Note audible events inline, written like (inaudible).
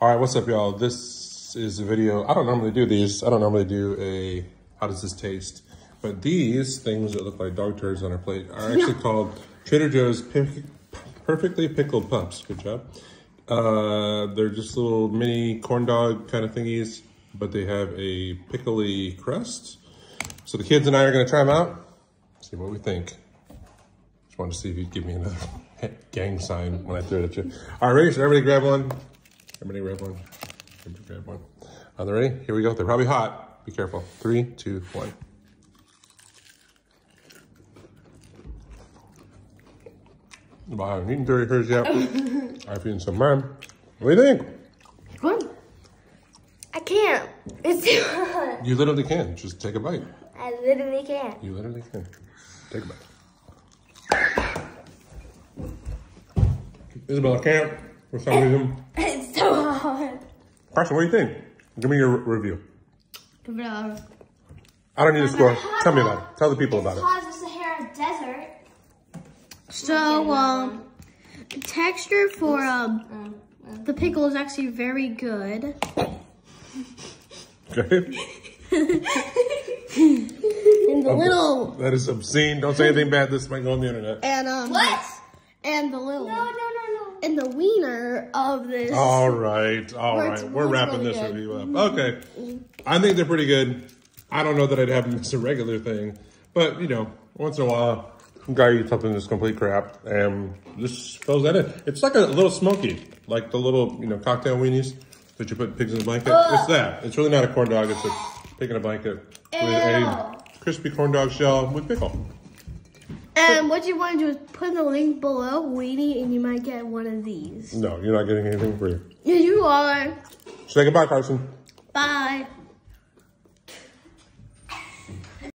All right, what's up, y'all? This is a video. I don't normally do these. I don't normally do a how does this taste? But these things that look like dog turds on our plate are actually called Trader Joe's Pick Perfectly Pickled Pups. Good job. Uh, they're just little mini corn dog kind of thingies, but they have a pickly crust. So the kids and I are going to try them out, see what we think. Just wanted to see if you'd give me another (laughs) gang sign when I threw it at you. All right, ready? So everybody grab one. Everybody grab one. Everybody grab one. Are they ready? Here we go. They're probably hot. Be careful. Three, two, one. Wow, I haven't eaten dirty hers yet. (laughs) I've eaten some mine. What do you think? Good. I can't. It's too hot. You literally can. Just take a bite. I literally can't. You literally can. Take a bite. Isabel can't for some reason. (laughs) It's so. Carson, what do you think? Give me your re- review. I don't need a score. Tell me about it. Tell the people about it. Cause the Sahara Desert. So, um, the texture for um, the pickle is actually very good. Okay? (laughs) And the little, That is obscene. Don't say anything bad. This might go on the internet. and um, What? and the little, No, no, no, and the wiener of this. All right, all right. We're wrapping really this good. review up. Okay. I think they're pretty good. I don't know that I'd have them as a regular thing, but you know, once in a while, guy eats something that's complete crap, and this fills that in. It's like a little smoky, like the little you know cocktail weenies that you put pigs in a blanket. It's that. It's really not a corn dog. It's a pig in a blanket with a crispy corn dog shell with pickle. And um, what you want to do is put in the link below, weenie, and you might get one of these. No, you're not getting anything free. Yeah, you are. Say goodbye, Carson. Bye.